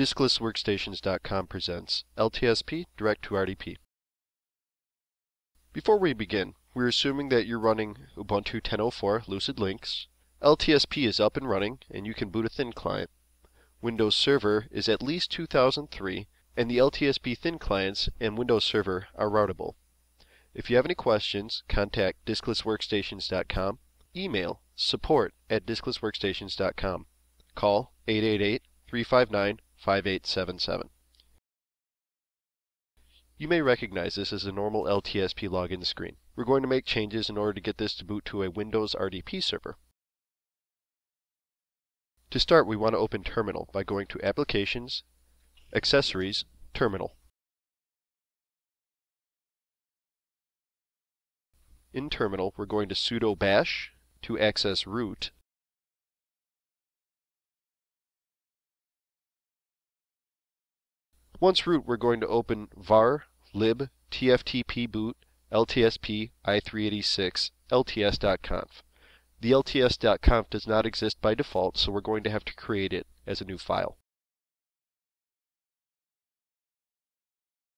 DisklessWorkstations.com presents LTSP Direct to RDP. Before we begin, we're assuming that you're running Ubuntu 10.04 Lucid Lynx. LTSP is up and running, and you can boot a thin client. Windows Server is at least 2003, and the LTSP thin clients and Windows Server are routable. If you have any questions, contact DisklessWorkstations.com. Email support at DisklessWorkstations.com. Call 888 359 5877. You may recognize this as a normal LTSP login screen. We're going to make changes in order to get this to boot to a Windows RDP server. To start, we want to open Terminal by going to Applications, Accessories, Terminal. In Terminal, we're going to sudo bash to access root Once root, we're going to open var lib tftp boot ltsp i386 lts.conf. The lts.conf does not exist by default, so we're going to have to create it as a new file.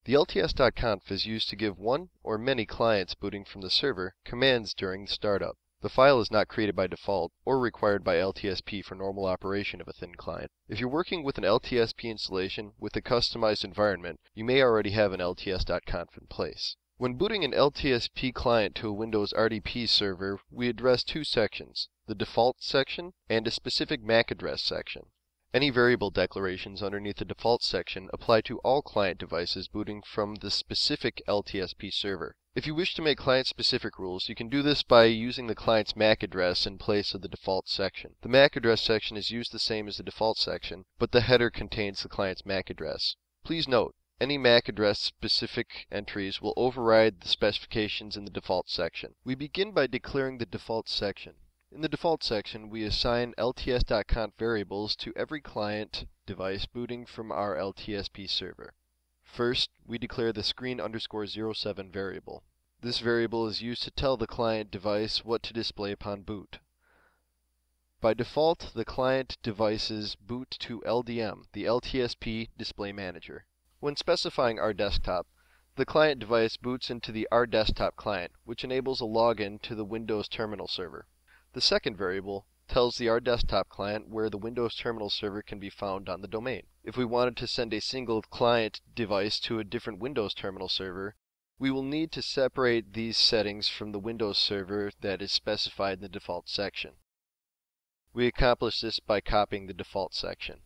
The lts.conf is used to give one or many clients booting from the server commands during startup. The file is not created by default or required by LTSP for normal operation of a thin client. If you're working with an LTSP installation with a customized environment, you may already have an LTS.conf in place. When booting an LTSP client to a Windows RDP server, we address two sections, the default section and a specific MAC address section. Any variable declarations underneath the default section apply to all client devices booting from the specific LTSP server. If you wish to make client-specific rules, you can do this by using the client's MAC address in place of the default section. The MAC address section is used the same as the default section, but the header contains the client's MAC address. Please note, any MAC address specific entries will override the specifications in the default section. We begin by declaring the default section. In the default section, we assign lts.conf variables to every client device booting from our LTSP server. First, we declare the screen underscore 07 variable. This variable is used to tell the client device what to display upon boot. By default, the client devices boot to LDM, the LTSP Display Manager. When specifying rdesktop, the client device boots into the rdesktop client, which enables a login to the Windows Terminal server. The second variable tells the rdesktop client where the Windows Terminal server can be found on the domain. If we wanted to send a single client device to a different Windows Terminal server, we will need to separate these settings from the Windows server that is specified in the default section. We accomplish this by copying the default section.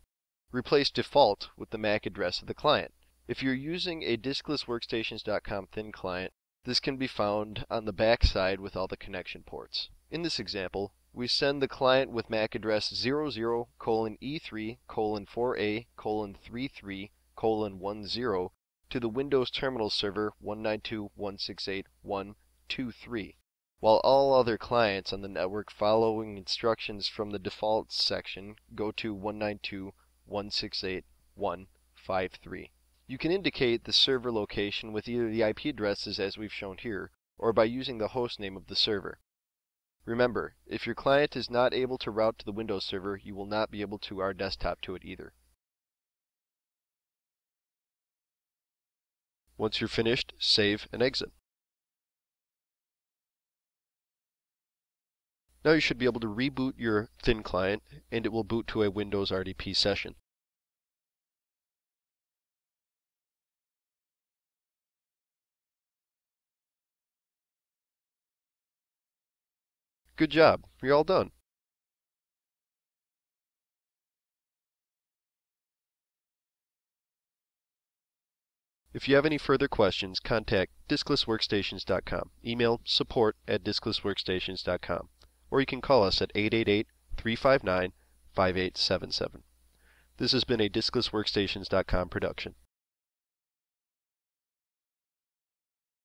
Replace default with the MAC address of the client. If you're using a disklessworkstations.com thin client, this can be found on the back side with all the connection ports. In this example, we send the client with MAC address 00 colon E3 colon 4A colon 33 colon 10 to the Windows Terminal Server 192.168.1.2.3, while all other clients on the network following instructions from the default section go to 192.168.1.5.3. You can indicate the server location with either the IP addresses as we've shown here, or by using the host name of the server. Remember, if your client is not able to route to the Windows server, you will not be able to rdesktop to it either. Once you're finished, save and exit. Now you should be able to reboot your thin client and it will boot to a Windows RDP session. Good job. You're all done. If you have any further questions, contact disklessworkstations.com. Email support at disklessworkstations.com. Or you can call us at 888 359 5877. This has been a disklessworkstations.com production.